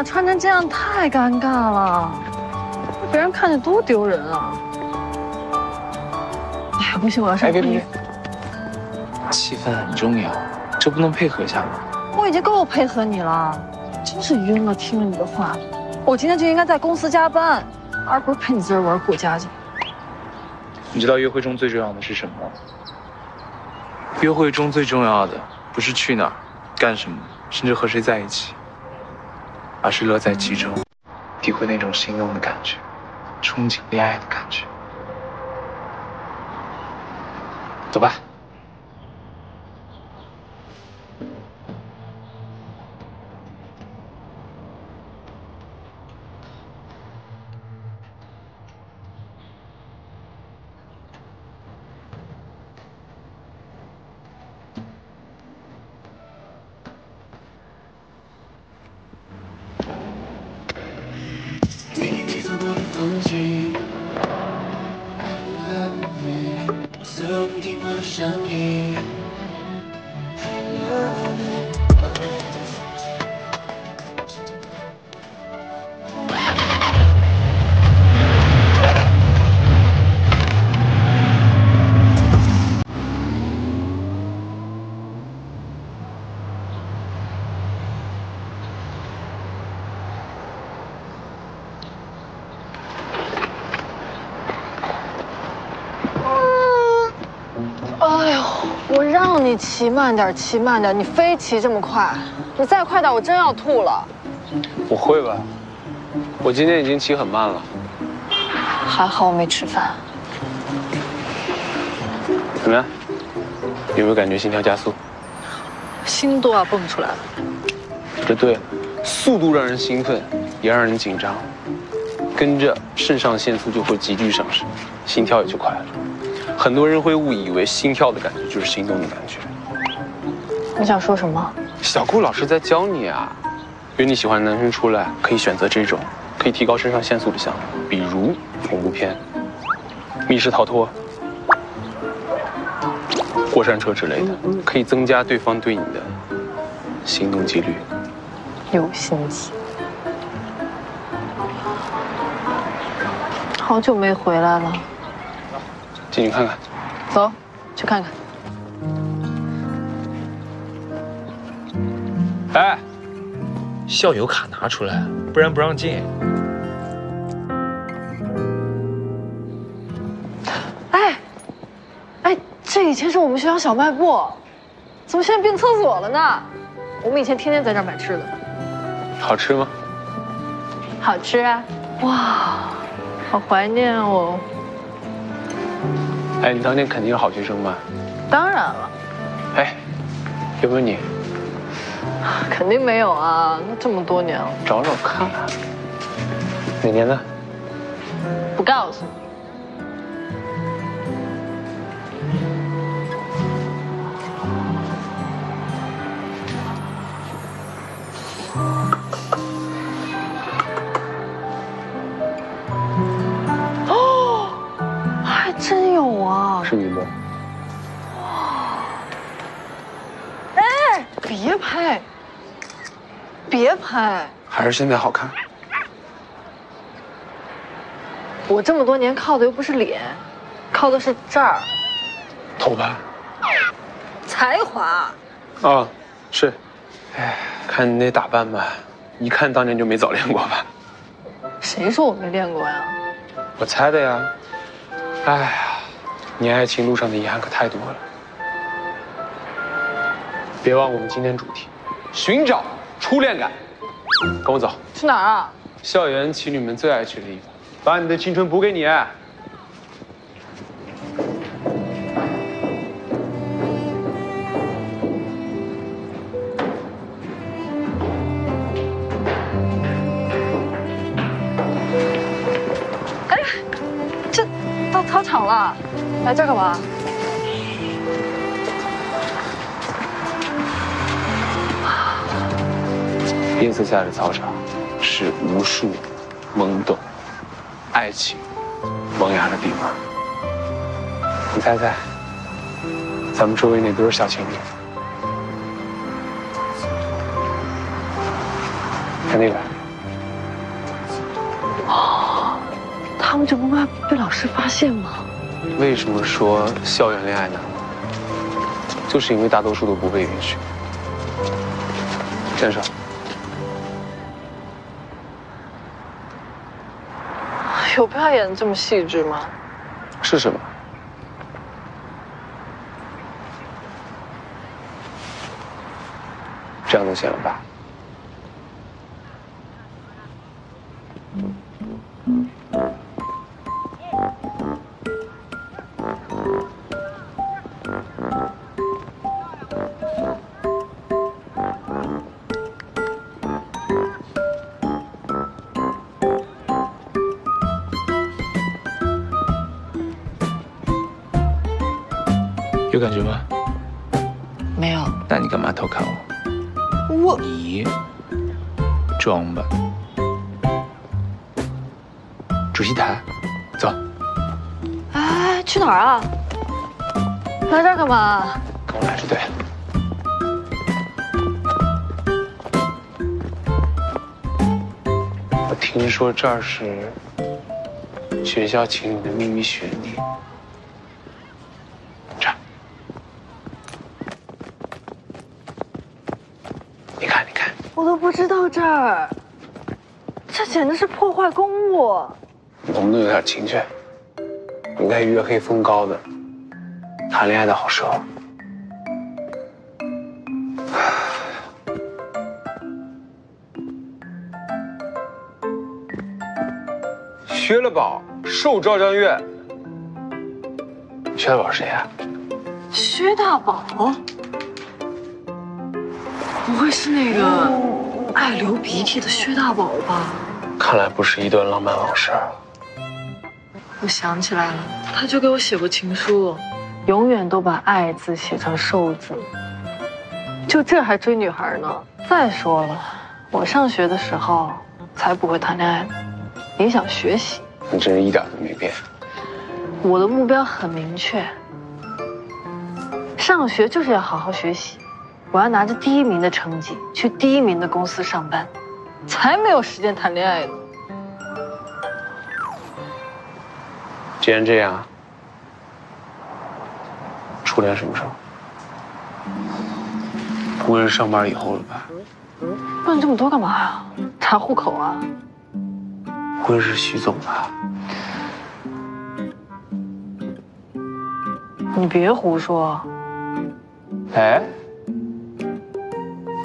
俩穿成这样太尴尬了，别人看着多丢人啊！哎呀，不行，我要上别别别，气氛很重要，这不能配合一下吗？我已经够配合你了，真是晕了，听了你的话，我今天就应该在公司加班，而不是陪你在这玩过家家。你知道约会中最重要的是什么吗？约会中最重要的不是去哪儿、干什么，甚至和谁在一起，而是乐在其中，体会那种心动的感觉，憧憬恋爱的感觉。走吧。骑慢点，骑慢点，你非骑这么快，你再快点，我真要吐了。不会吧？我今天已经骑很慢了。还好我没吃饭。怎么样？有没有感觉心跳加速？心都要蹦出来了。这对了，速度让人兴奋，也让人紧张，跟着肾上腺素就会急剧上升，心跳也就快了。很多人会误以为心跳的感觉就是心动的感觉。你想说什么？小顾老师在教你啊，约你喜欢的男生出来，可以选择这种可以提高肾上腺素的项目，比如恐怖片、密室逃脱、过山车之类的，可以增加对方对你的心动几率。有心机。好久没回来了。进去看看，走，去看看。哎，校友卡拿出来，不然不让进。哎，哎，这以前是我们学校小卖部，怎么现在变厕所了呢？我们以前天天在这儿买吃的。好吃吗？好吃啊！哇，好怀念哦。哎，你当年肯定是好学生吧？当然了。哎，有没有你？肯定没有啊，那这么多年了。找找看。哪年的？不告诉你。别拍！还是现在好看。我这么多年靠的又不是脸，靠的是这儿。头发。才华。啊，是。哎，看你那打扮吧，一看当年就没早恋过吧？谁说我没练过呀？我猜的呀。哎呀，你爱情路上的遗憾可太多了。别忘我们今天主题，寻找初恋感。跟我走。去哪儿啊？校园情侣们最爱去的地方，把你的青春补给你。哎，这到操场了，来这干嘛？夜色下的操场，是无数懵懂爱情萌芽的地方。你猜猜，咱们周围那都是小情侣。看那个。哦，他们就不怕被老师发现吗？为什么说校园恋爱呢？就是因为大多数都不被允许。站上。有必要演的这么细致吗？试试吧？这样能行了吧？有感觉吗？没有。那你干嘛偷看我？我你装吧。主席台，走。哎，去哪儿啊？来这儿干嘛？跟我来就对了。我听说这儿是学校请你的秘密学历。这儿，你看，你看，我都不知道这儿，这简直是破坏公物。我们都有点情趣？应该月黑风高的，谈恋爱的好时候。薛了宝受赵江月。薛大宝是谁啊、薛大宝，不会是那个爱流鼻涕的薛大宝吧？看来不是一段浪漫往事。我想起来了，他就给我写过情书，永远都把“爱”字写成“受”字。就这还追女孩呢？再说了，我上学的时候才不会谈恋爱呢，影响学习。你真是一点都没变。我的目标很明确，上学就是要好好学习，我要拿着第一名的成绩去第一名的公司上班，才没有时间谈恋爱呢。既然这样，初恋什么时候？不会是上班以后了吧？问这么多干嘛呀？查户口啊？不会是徐总吧？你别胡说，哎，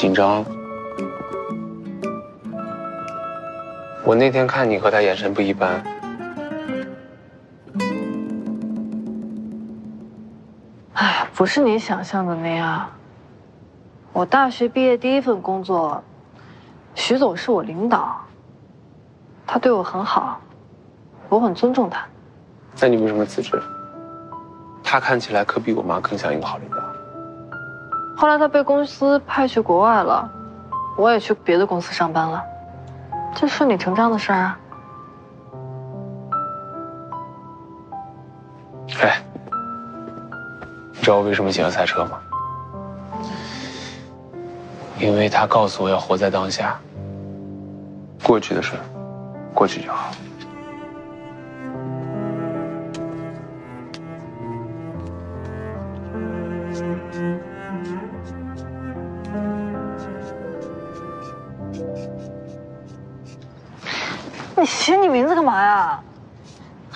紧张。我那天看你和他眼神不一般，哎，不是你想象的那样。我大学毕业第一份工作，徐总是我领导，他对我很好，我很尊重他。那你为什么辞职？他看起来可比我妈更像一个好领导。后来他被公司派去国外了，我也去别的公司上班了，这顺理成章的事儿啊。哎，你知道我为什么喜欢赛车吗？因为他告诉我要活在当下，过去的事，过去就好。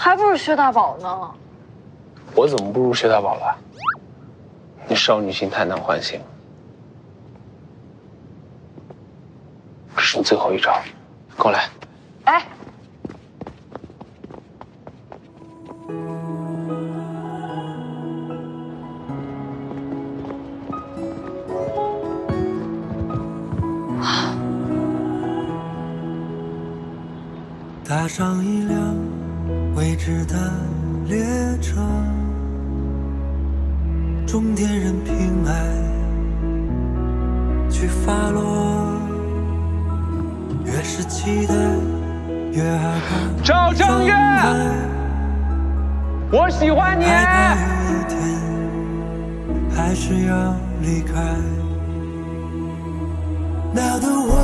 还不如薛大宝呢。我怎么不如薛大宝了？你少女心太难唤醒。这是你最后一招，跟我来。哎，搭上一辆未知的列车，终点任凭爱去发落，越是期待，越害怕。赵正月，我喜欢你。害怕有一天还是要离开。Now the world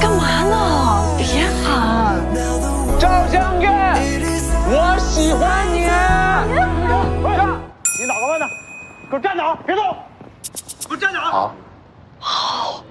干嘛呢？别喊！赵香月，我喜欢你。你哪个问的？给我站好，别动！给我站好！好，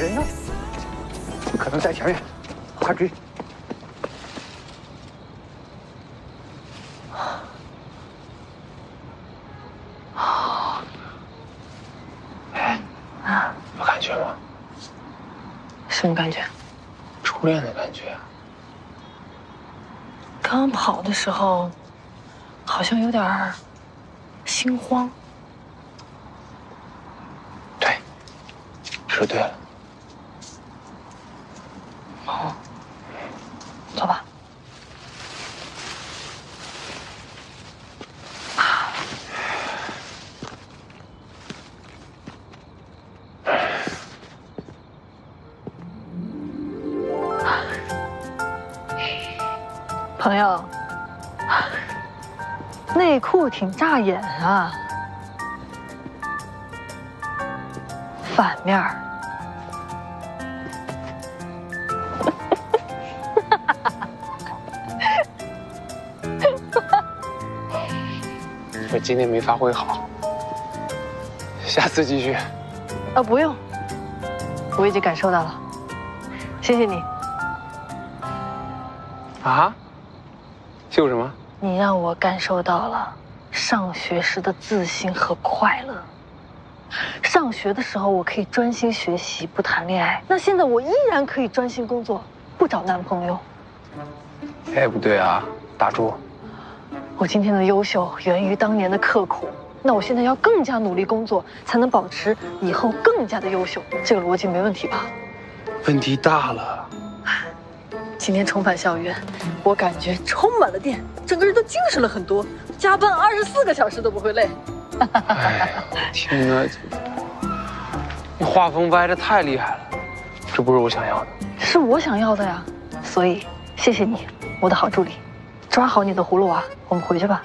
人呢？可能在前面，快追！有感觉吗？什么感觉？初恋的感觉。刚刚跑的时候，好像有点心慌。对，说对了。内裤挺扎眼啊，反面儿。我今天没发挥好，下次继续。啊，不用，我已经感受到了，谢谢你，啊？秀什么？你让我感受到了上学时的自信和快乐。上学的时候我可以专心学习，不谈恋爱，那现在我依然可以专心工作，不找男朋友。哎，不对啊，打住。我今天的优秀源于当年的刻苦，那我现在要更加努力工作，才能保持以后更加的优秀。这个逻辑没问题吧？问题大了。今天重返校园，我感觉充满了电，整个人都精神了很多，加班二十四个小时都不会累。哎，天哪，你画风歪的太厉害了，这不是我想要的。是我想要的呀，所以谢谢你，我的好助理。抓好你的葫芦娃，我们回去吧。